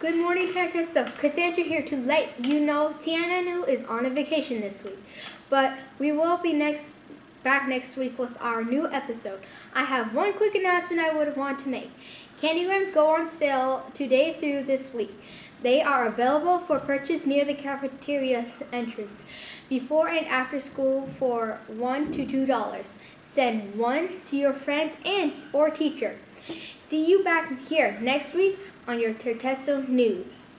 Good morning, Tartesso. Cassandra here to let you know Tiana Nu is on a vacation this week, but we will be next back next week with our new episode. I have one quick announcement I would want to make. candy Candygrams go on sale today through this week. They are available for purchase near the cafeteria entrance, before and after school for one to two dollars. Send one to your friends and or teacher. See you back here next week on your Tartesso News.